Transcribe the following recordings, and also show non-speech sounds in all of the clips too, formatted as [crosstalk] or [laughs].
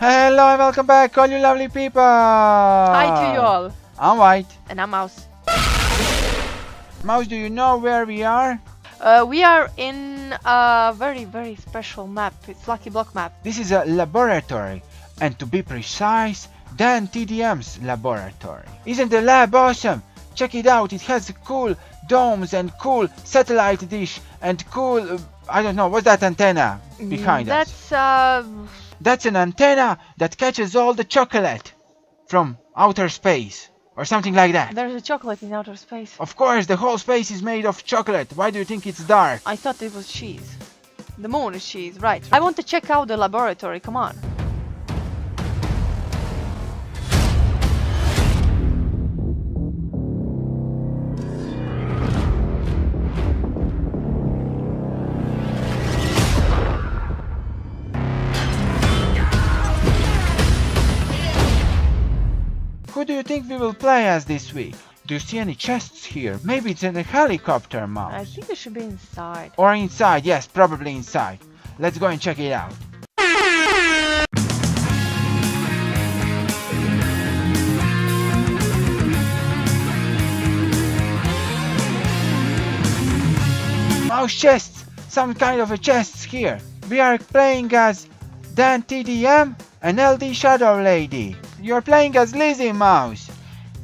Hello and welcome back, all you lovely people! Hi to you all. I'm White. And I'm Mouse. Mouse, do you know where we are? Uh, we are in a very, very special map. It's Lucky Block map. This is a laboratory, and to be precise, DanTDM's laboratory. Isn't the lab awesome? Check it out, it has cool domes and cool satellite dish and cool, uh, I don't know, what's that antenna behind us? That's, uh... That's an antenna that catches all the chocolate from outer space. Or something like that. There's a chocolate in outer space. Of course, the whole space is made of chocolate. Why do you think it's dark? I thought it was cheese. The moon is cheese, right. I want to check out the laboratory, come on. Who do you think we will play as this week? Do you see any chests here? Maybe it's in a helicopter, Mouse. I think it should be inside. Or inside, yes, probably inside. Let's go and check it out. Mouse chests! Some kind of a chests here. We are playing as DanTDM and LDShadowLady. You're playing as Lizzie Mouse.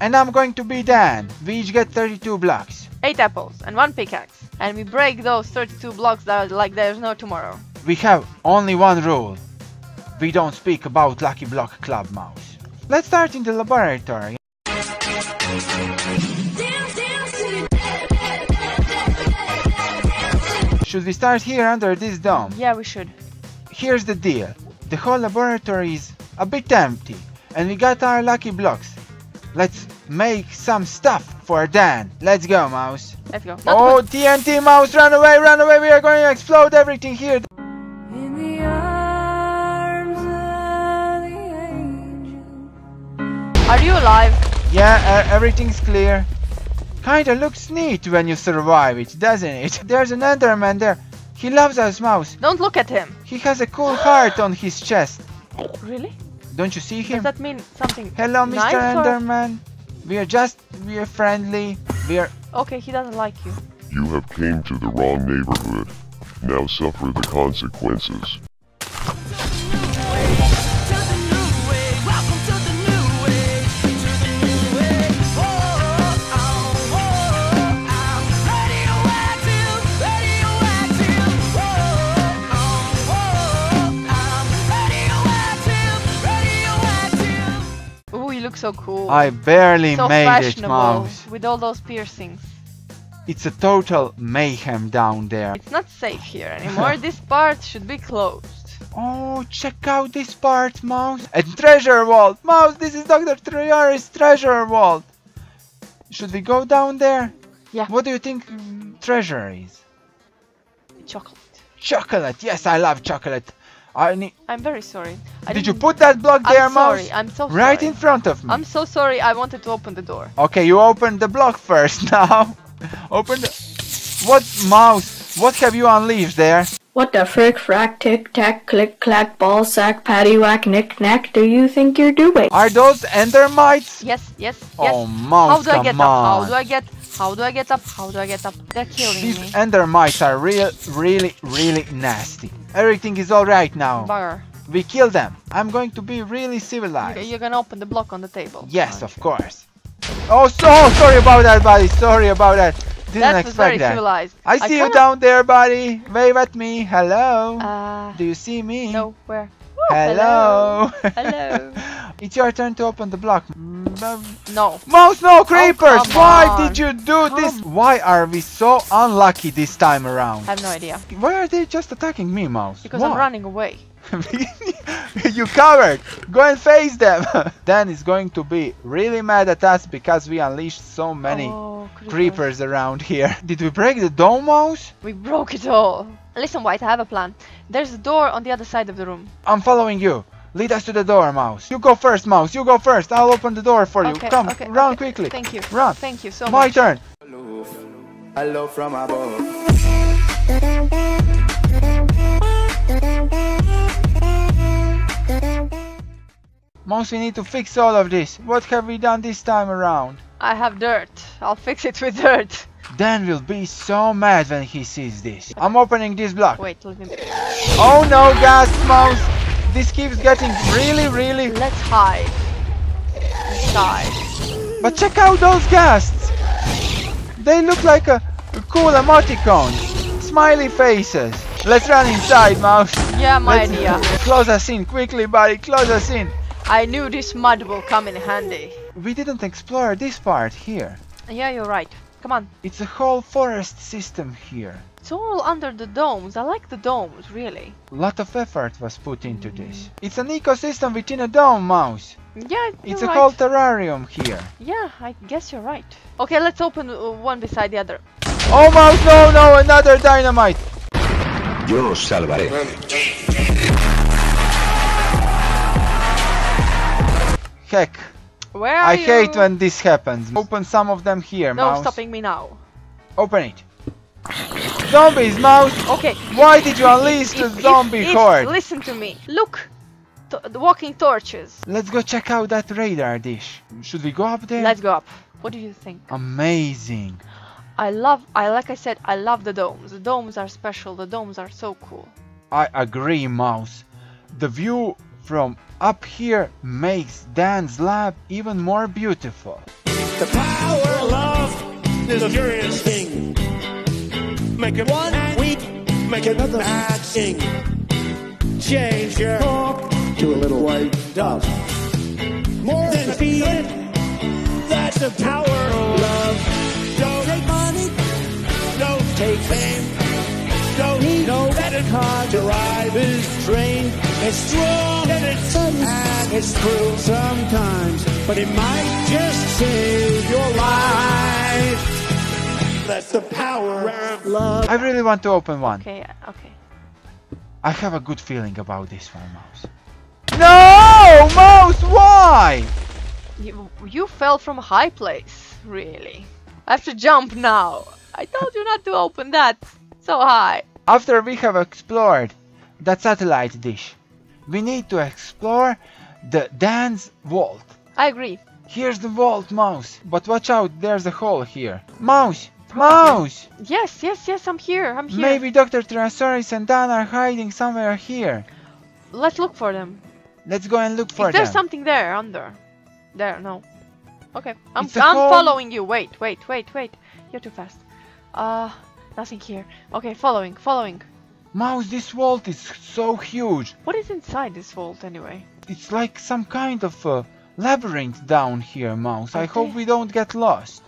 And I'm going to be Dan. We each get 32 blocks. 8 apples and 1 pickaxe. And we break those 32 blocks that like there's no tomorrow. We have only one rule. We don't speak about Lucky Block Club Mouse. Let's start in the laboratory. Should we start here under this dome? Yeah, we should. Here's the deal. The whole laboratory is a bit empty and we got our lucky blocks. Let's make some stuff for Dan. Let's go, Mouse. Let's go. Not oh, TNT Mouse, run away, run away. We are going to explode everything here. In the arms of the angel. Are you alive? Yeah, uh, everything's clear. Kinda looks neat when you survive it, doesn't it? [laughs] There's an Enderman there. He loves us, Mouse. Don't look at him. He has a cool heart on his chest. Really? Don't you see him? Does that mean something Hello, Mr. nice or- Enderman. We are just, we are friendly. We are, Okay, he doesn't like you. You have came to the wrong neighborhood. Now suffer the consequences. So cool. I barely so made it, Mouse. with all those piercings. It's a total mayhem down there. It's not safe here anymore. [laughs] this part should be closed. Oh, check out this part, Mouse. A treasure vault. Mouse, this is Dr. Trayaurus's treasure vault. Should we go down there? Yeah. What do you think treasure is? Chocolate. Chocolate. Yes, I love chocolate. I need. I'm very sorry. I Did you put that block there, I'm Mouse? I'm so right in front of me. I'm so sorry. I wanted to open the door. Okay, you open the block [laughs] first now. open the. What, Mouse? What have you unleashed there? What the frick, frack, tick, tack, click clack, ball sack, patty whack, knick knack do you think you're doing? Are those endermites? Yes, yes, yes. Oh, Mouse, How do I get on. up? How do I get? How do I get up? How do I get up? They're killing These me. endermites are real, really, really nasty. Everything is alright now. Bugger. We kill them. I'm going to be really civilized. You- You're gonna open the block on the table. Yes, of course. Oh, so sorry about that, buddy. Sorry about that. Didn't that was very that. civilized. I see you down there, buddy. Wave at me. Hello. Uh, Do you see me? no, where? Hello. Hello. [laughs] it's your turn to open the block. No. Mouse, no oh, creepers! come Why on. did you do this? Why are we so unlucky this time around? I have no idea. Why are they just attacking me, Mouse? Because Why? I'm running away. [laughs] you covered! Go and face them! [laughs] Dan is going to be really mad at us because we unleashed so many oh, creepers around here. Did we break the dome, Mouse? We broke it all. Listen, White, I have a plan. There's a door on the other side of the room. I'm following you. Lead us to the door, Mouse. You go first, Mouse. You go first. I'll open the door for you. Okay, Come, okay, run okay. quickly. Thank you. Run. Thank you so My much. turn. Hello from above. Mouse, we need to fix all of this. What have we done this time around? I have dirt. I'll fix it with dirt. Dan will be so mad when he sees this. I'm opening this block. Wait, let me. Oh no, ghast mouse! This keeps getting really, really. Let's hide. Inside. But check out those ghasts! They look like a, a cool emoticon. Smiley faces. Let's run inside, mouse. Yeah, my Let's- idea. Close us in quickly, buddy. Close us in. I knew this mud will come in handy. We didn't explore this part here. Yeah, you're right. Come on. It's a whole forest system here. It's all under the domes. I like the domes, really. Lot of effort was put into this. It's an ecosystem within a dome, mouse. Yeah, It's you're a right. whole terrarium here. Yeah, I guess you're right. Okay, let's open uh, one beside the other. Oh, mouse, no, no, another dynamite. Yo os salvaré. Heck, Where I you? hate when this happens. Open some of them here, No mouse. stopping me now. Open it. Zombies, mouse. Okay. Why did you unleash the zombie if- horde? Listen to me. Look, walking torches. Let's go check out that radar dish. Should we go up there? Let's go up. What do you think? Amazing. I love. I like I said. I love the domes. The domes are special. The domes are so cool. I agree, Mouse. The view from up here makes Dan's lab even more beautiful. The power of love is a curious thing. Make it one week, make another bad thing. Change your talk to a little white dove. More than feel. That's the power of love. Don't take money. Don't take fame. Don't know that hard to ride this train. It's strong and it's sudden and it's cruel sometimes, but it might just save your life. That's the power of love. I really want to open one. Okay. Okay. I have a good feeling about this one, Mouse. No! Mouse, why? You you fell from a high place. Really. I have to jump now. I told you not to open that. So high. After we have explored that satellite dish, we need to explore the Dan's vault. I agree. Here's the vault, Mouse. But watch out, there's a hole here. Mouse! Mouse! Yes, yes, yes. I'm here. I'm here. Maybe Dr. Trayaurus and Dan are hiding somewhere here. Let's look for them. Let's go and look for Is there them. something there under? There, no. Okay, I'm I'm following you. Wait, wait, wait, wait. You're too fast. Uh, nothing here. Okay, following, following. Mouse, this vault is so huge. What is inside this vault anyway? It's like some kind of a labyrinth down here, Mouse. I hope we don't get lost.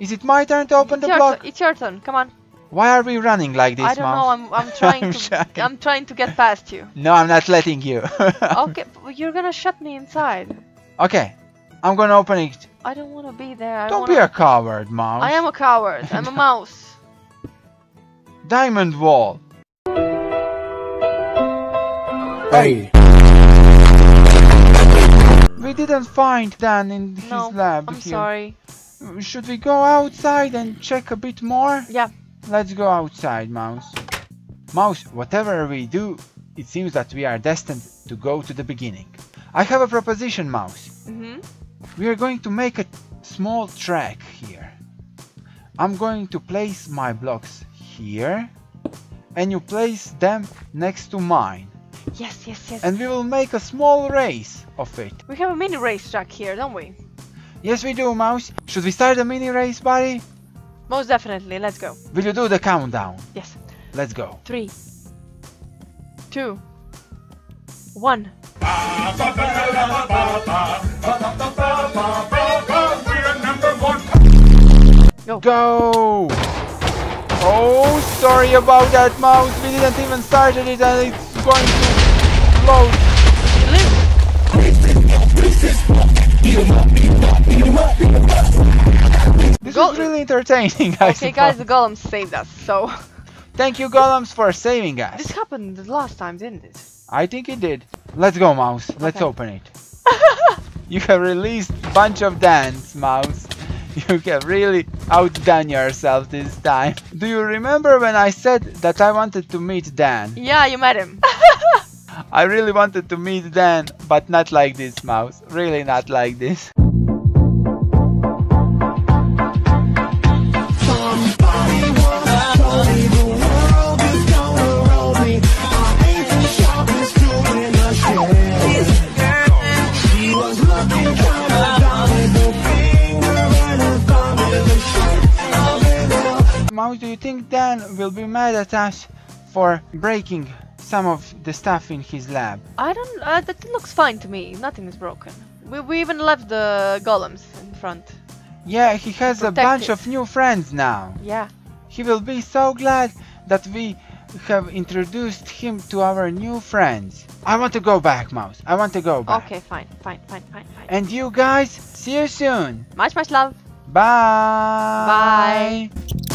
Is it my turn to open It's the block? it's your turn. Come on. Why are we running like this, I don't know. I'm I'm [laughs] trying I'm to shy. I'm trying to get past you. No, I'm not letting you. [laughs] Okay, you're gonna shut me inside. okay, I'm gonna open it. I don't want to be there. I Don't wanna... be a coward, Mouse. I am a coward. I'm a [laughs] mouse. Diamond wall. Hey. We didn't find Dan in his No, lab I'm here. sorry. Should we go outside and check a bit more? Yeah. Let's go outside, Mouse. Mouse, whatever we do, it seems that we are destined to go to the beginning. I have a proposition, Mouse. Mhm. We are going to make a small track here. I'm going to place my blocks here, and you place them next to mine. Yes, yes, yes. And we will make a small race of it. we have a mini racetrack here, don't we? Yes, we do, Mouse. Should we start a mini race, buddy? Most definitely. Let's go. Will you do the countdown? Yes. Let's go. Three, two, one. Go! Oh, sorry about that, Mouse. We didn't even start it and it's going to load. This Go- is really entertaining, I Okay, guys, the suppose. golem saved us. So Thank you, Golems, for saving us. this happened the last time, didn't it? I think it did. Let's go, Mouse. Let's Okay. open it. [laughs] you have released a bunch of Dans, Mouse. [laughs] You have really outdone yourself this time. [laughs] Do you remember when I said that I wanted to meet Dan? Yeah, you met him. [laughs] I really wanted to meet Dan, but not like this, Mouse. Really not like this. Mouse, do you think Dan will be mad at us for breaking some of the stuff in his lab? I don't. Uh, that looks fine to me. Nothing is broken. We, we even left the golems in front. Yeah, he has a bunch it. of new friends now. Yeah. He will be so glad that we have introduced him to our new friends. I want to go back, Mouse. I want to go back. Okay, fine, fine, fine, fine, fine. And you guys, see you soon. Much, much love. Bye. Bye.